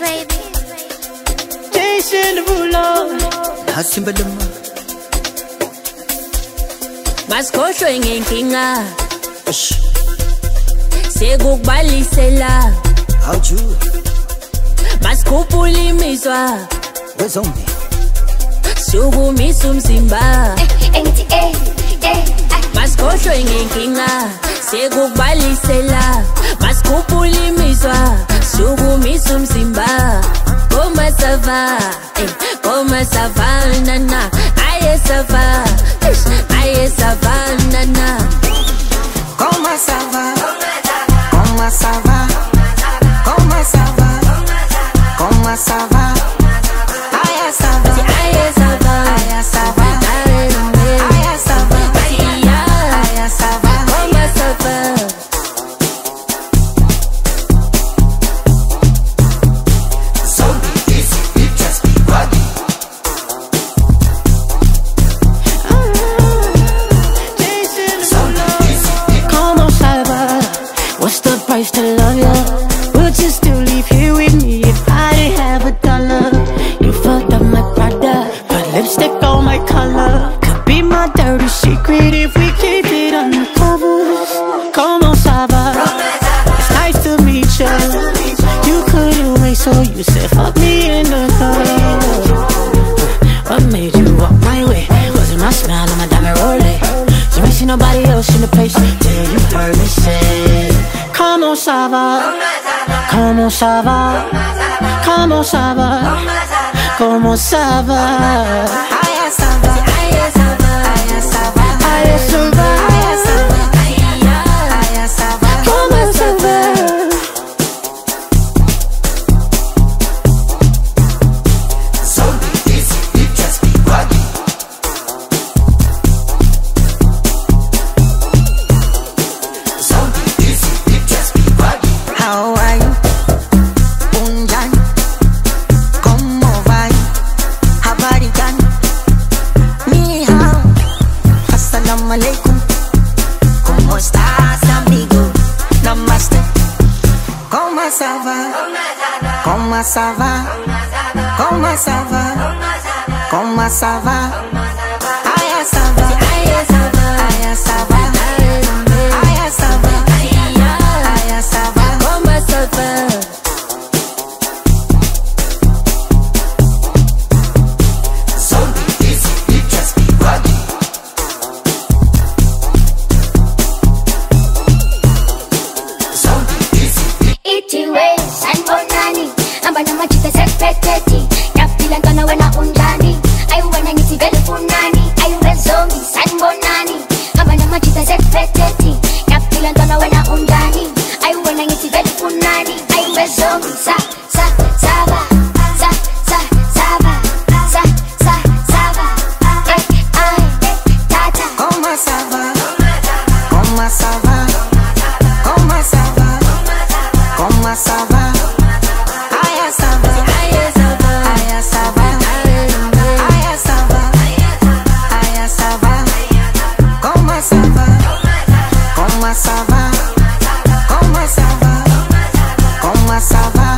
baby. ليش البلاد حاسين بالما masikhohlwe ngenkinga sekukubalisela. Awujue masikhuphule imizwa wezombi sukumisa umzimba. Masikhohlwe ngenkinga. Sekukubalisela. Masikhuphule imizwa sukumisumzimba price to love you? Would you still leave here with me if I didn't have a dollar? You fucked up my Prada, put lipstick on my color. Could be my dirty secret if we keep it undercover. Ça va? It's nice to meet you. You couldn't wait, so you said fuck me in the club. What made you walk my way? Was it my smile or my diamond rolling? You ain't nobody else in the place till you heard me say モサバカモサバカモサバコモサバアヤサバアヤサバアヤサバ ça va? ¿Cómo ça va? ¿Cómo ça va? ¿Cómo ça va? Aya ça va kuba namajitesekpeteti nyaphile ntwana wena unjani ayi wena ngithibele kunani ayi rezongi sanibonani hamba namajitesekpeteti nyaphile ntwana wena unjani ayi wena ngithibele kunani ayi rezongi sa sa salva, com uma salva.